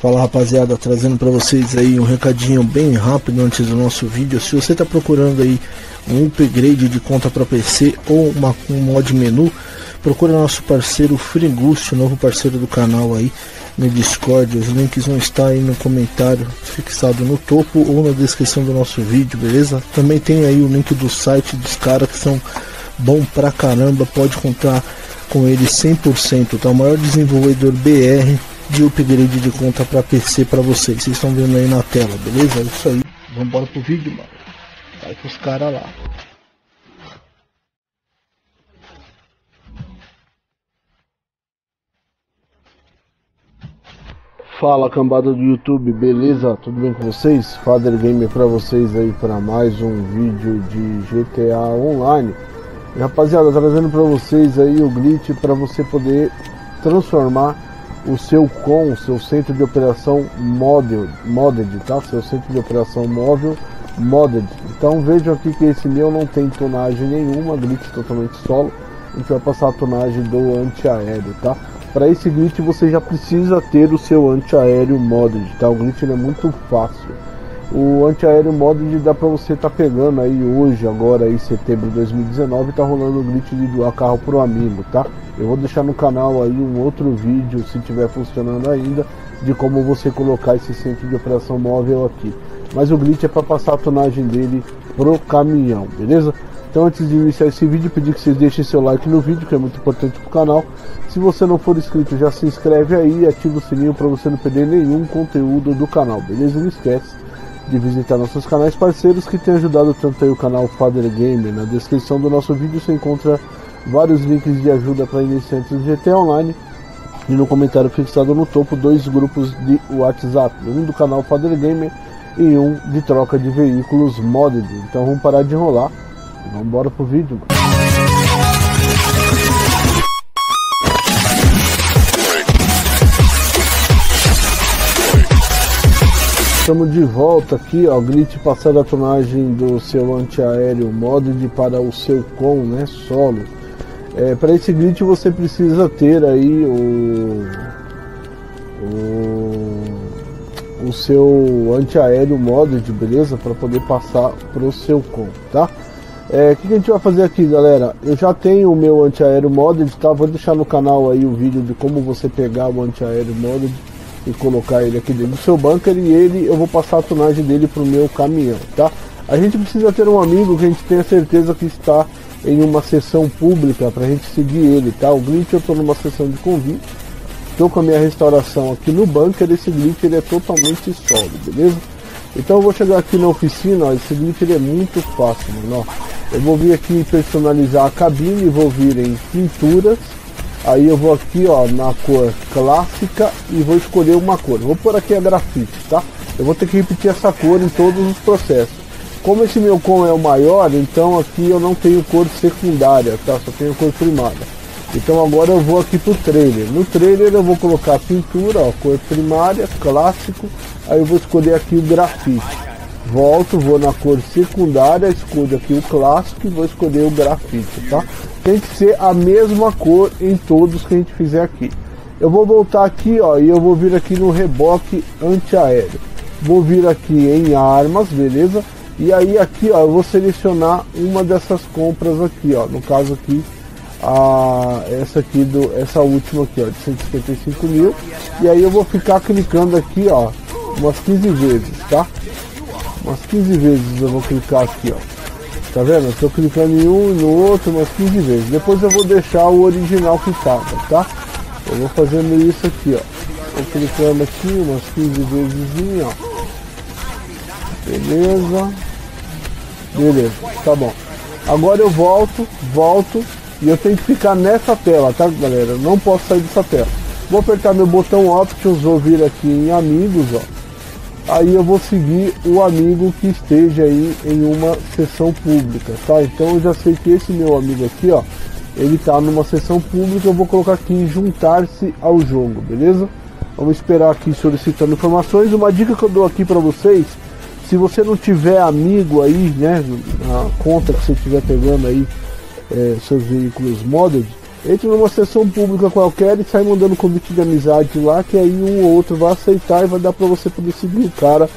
Fala rapaziada, trazendo para vocês aí um recadinho bem rápido antes do nosso vídeo. Se você está procurando aí um upgrade de conta para PC ou uma, um mod menu, procura nosso parceiro Frigust, novo parceiro do canal aí no Discord. Os links vão estar aí no comentário fixado no topo ou na descrição do nosso vídeo, beleza? Também tem aí o link do site dos caras que são bom pra caramba, pode contar com ele 100%, tá? O maior desenvolvedor BR de upgrade de conta para PC para vocês. Vocês estão vendo aí na tela, beleza? É isso aí. Vamos embora pro vídeo, mano. Vai pros caras lá. Fala cambada do YouTube, beleza? Tudo bem com vocês? Father Gamer para vocês aí para mais um vídeo de GTA Online. Rapaziada, trazendo para vocês aí o glitch para você poder transformar o seu COM, seu centro de operação model, modded, tá? Seu centro de operação móvel modded. Então vejam aqui que esse meu não tem tonagem nenhuma, glitch totalmente solo. A gente vai passar a tonagem do antiaéreo, tá? Para esse glitch você já precisa ter o seu antiaéreo modded, tá? O glitch é muito fácil. O antiaéreo modded dá para você tá pegando aí hoje, agora aí setembro de 2019, tá rolando o glitch de doar carro pro amigo, tá? Eu vou deixar no canal aí um outro vídeo, se estiver funcionando ainda, de como você colocar esse centro de operação móvel aqui. Mas o glitch é para passar a tonagem dele pro caminhão, beleza? Então antes de iniciar esse vídeo, pedir que vocês deixem seu like no vídeo, que é muito importante pro canal. Se você não for inscrito, já se inscreve aí e ativa o sininho para você não perder nenhum conteúdo do canal, beleza? Não esquece de visitar nossos canais parceiros que têm ajudado tanto aí o canal Father Gamer. Na descrição do nosso vídeo você encontra vários links de ajuda para iniciantes do GTA Online e no comentário fixado no topo dois grupos de WhatsApp, um do canal Father Gamer e um de troca de veículos modded. Então vamos parar de enrolar e vamos embora pro vídeo. Estamos de volta aqui, ó, glitch passar a tonagem do seu antiaéreo modded para o seu com, né, solo. É, para esse glitch você precisa ter aí o, o, o seu antiaéreo modded, beleza? Para poder passar pro seu com, tá? É, o que, a gente vai fazer aqui, galera? Eu já tenho o meu antiaéreo modded, tá? Vou deixar no canal aí o vídeo de como você pegar o antiaéreo modded e colocar ele aqui dentro do seu bunker e ele eu vou passar a tonagem dele pro meu caminhão, tá? A gente precisa ter um amigo que a gente tenha certeza que está em uma sessão pública para a gente seguir ele, tá? O glitch eu estou numa sessão de convite, estou com a minha restauração aqui no bunker, esse glitch ele é totalmente sólido, beleza? Então eu vou chegar aqui na oficina, ó, esse glitch ele é muito fácil, mano, ó. Eu vou vir aqui personalizar a cabine, vou vir em pinturas, aí eu vou aqui ó na cor clássica e vou escolher uma cor. Vou pôr aqui a grafite, tá? Eu vou ter que repetir essa cor em todos os processos. Como esse meu com é o maior, então aqui eu não tenho cor secundária, tá? Só tenho cor primária. Então agora eu vou aqui pro trailer. No trailer eu vou colocar pintura, ó, cor primária, clássico. Aí eu vou escolher aqui o grafite. Volto, vou na cor secundária, escolho aqui o clássico e vou escolher o grafite, tá? Tem que ser a mesma cor em todos que a gente fizer aqui. Eu vou voltar aqui, ó, e eu vou vir aqui no reboque antiaéreo. Vou vir aqui em armas, beleza? E aí aqui ó, eu vou selecionar uma dessas compras aqui, ó. No caso aqui, a, essa aqui do. Essa última aqui, ó, de 155 mil. E aí eu vou ficar clicando aqui, ó, umas 15 vezes, tá? Umas 15 vezes eu vou clicar aqui, ó. Tá vendo? Estou clicando em um e no outro umas 15 vezes. Depois eu vou deixar o original que tava, tá? Eu vou fazendo isso aqui, ó. Vou clicando aqui umas 15 vezes, ó. Beleza. Beleza, tá bom. Agora eu volto, volto e eu tenho que ficar nessa tela, tá galera? Eu não posso sair dessa tela. Vou apertar meu botão Options, vou vir aqui em amigos, ó. Aí eu vou seguir o amigo que esteja aí em uma sessão pública, tá? Então eu já sei que esse meu amigo aqui, ó, ele tá numa sessão pública, eu vou colocar aqui juntar-se ao jogo, beleza? Vamos esperar aqui solicitando informações. Uma dica que eu dou aqui para vocês se você não tiver amigo aí, né, na conta que você estiver pegando aí é, seus veículos modded, Entre numa sessão pública qualquer e sai mandando convite de amizade lá, que aí um ou outro vai aceitar e vai dar para você poder seguir o cara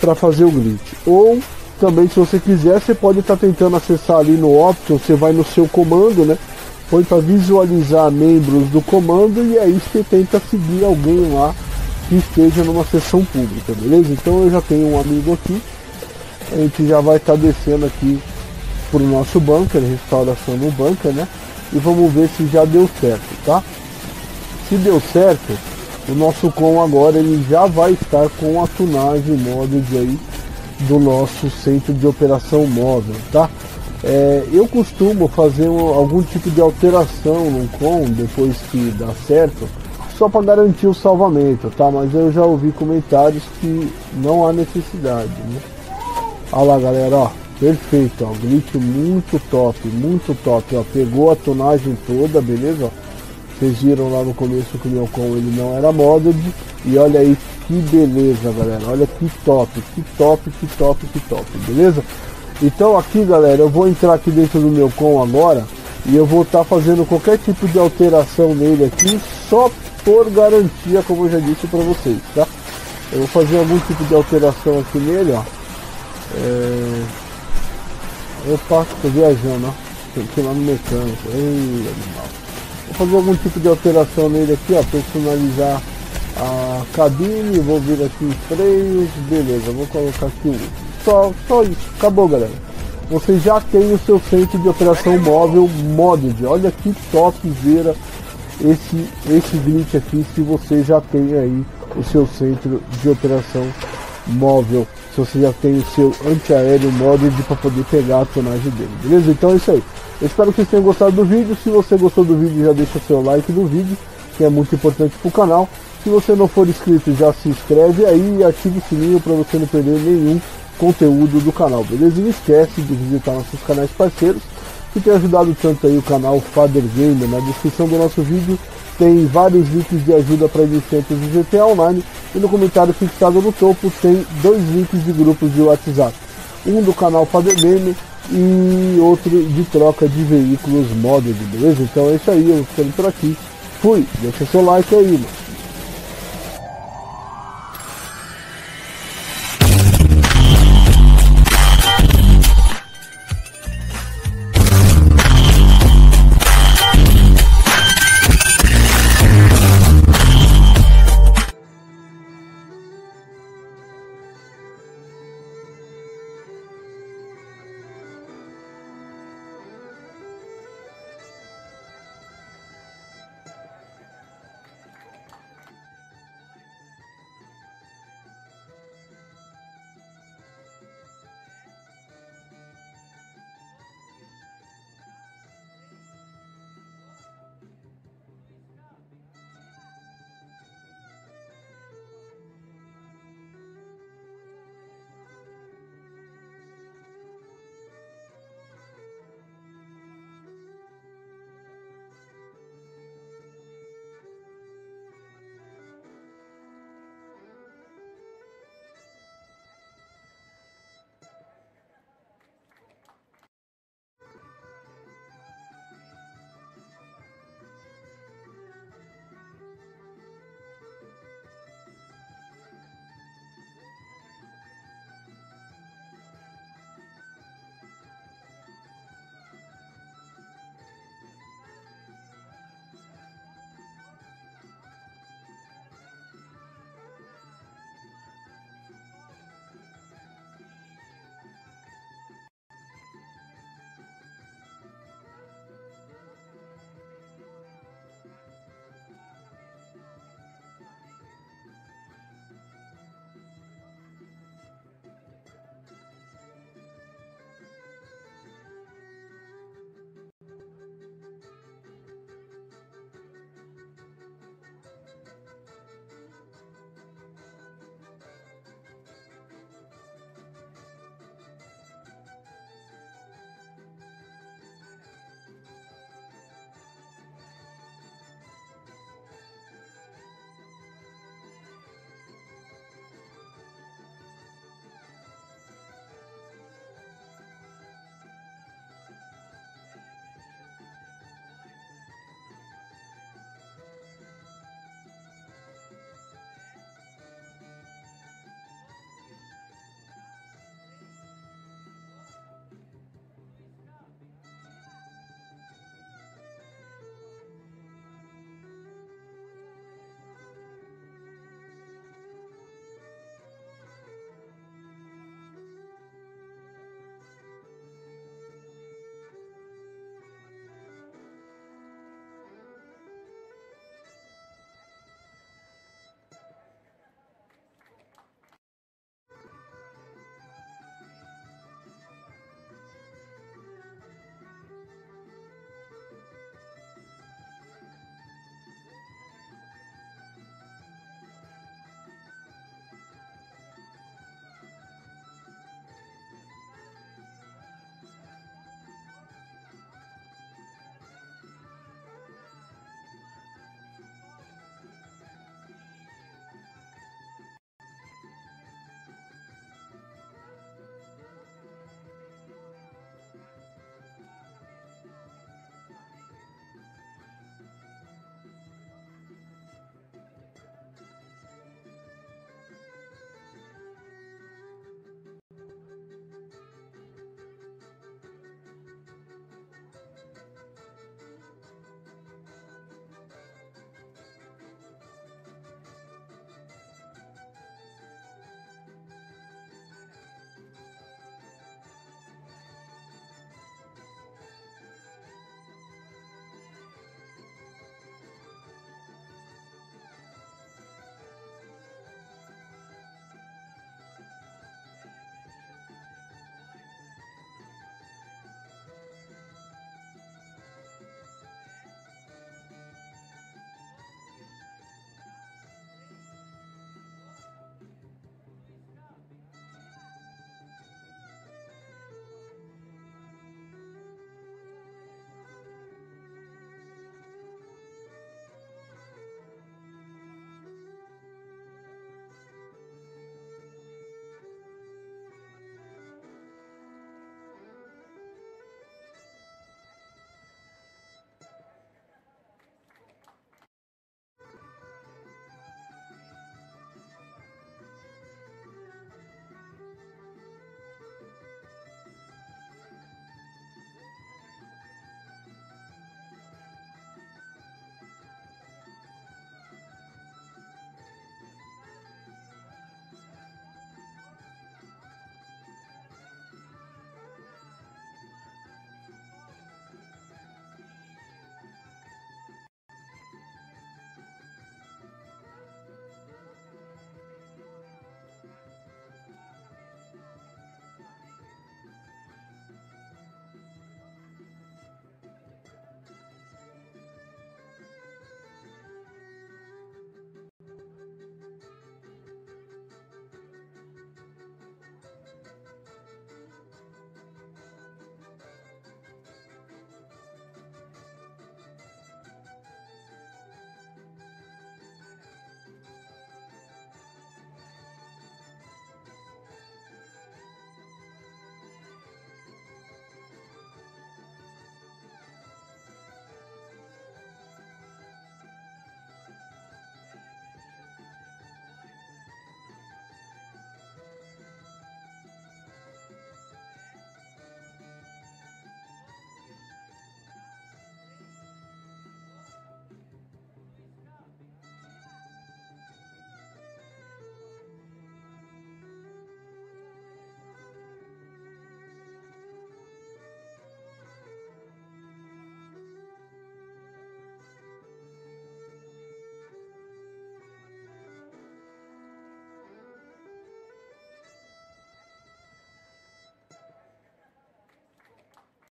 para fazer o glitch. Ou também, se você quiser, você pode estar tá tentando acessar ali no Option, você vai no seu comando, né? Põe para visualizar membros do comando e aí você tenta seguir alguém lá que esteja numa sessão pública, beleza? Então eu já tenho um amigo aqui, a gente já vai estar tá descendo aqui pro nosso bunker, restauração no bunker, né? E vamos ver se já deu certo, tá? Se deu certo, o nosso com agora ele já vai estar com a tunagem móveis aí do nosso centro de operação móvel, tá? É, eu costumo fazer um, algum tipo de alteração no com depois que dá certo, só para garantir o salvamento, tá? Mas eu já ouvi comentários que não há necessidade, né? Olha lá, galera, ó, perfeito, ó, glitch muito top, muito top, ó, pegou a tonagem toda, beleza? Vocês viram lá no começo que o meu com ele não era modded. E olha aí que beleza, galera. Olha que top, que top, que top, que top, beleza? Então aqui, galera, eu vou entrar aqui dentro do meu com agora. E eu vou estar tá fazendo qualquer tipo de alteração nele aqui, só por garantia, como eu já disse para vocês, tá? Eu vou fazer algum tipo de alteração aqui nele, ó. É... Opa, tô viajando, ó. Tem que ir lá no mecânico. Ei, animal. Vou fazer algum tipo de alteração nele aqui, ó, personalizar a cabine, vou vir aqui em freios, beleza, vou colocar aqui só, só isso, acabou galera. Você já tem o seu centro de operação móvel modded, olha que top vira esse, esse glitch aqui se você já tem aí o seu centro de operação móvel, se você já tem o seu antiaéreo modded para poder pegar a tonagem dele, beleza? Então é isso aí. Eu espero que vocês tenham gostado do vídeo. Se você gostou do vídeo, já deixa seu like no vídeo, que é muito importante para o canal. Se você não for inscrito, já se inscreve aí e ative o sininho para você não perder nenhum conteúdo do canal, beleza? E não esquece de visitar nossos canais parceiros, que tem ajudado tanto aí o canal Father Gamer. Na descrição do nosso vídeo tem vários links de ajuda para iniciantes do GTA Online e no comentário fixado no topo tem dois links de grupos de WhatsApp. Um do canal Father Gamer e outro de troca de veículos modded, beleza? Então é isso aí, eu ficando por aqui. Fui, deixa seu like aí, mano.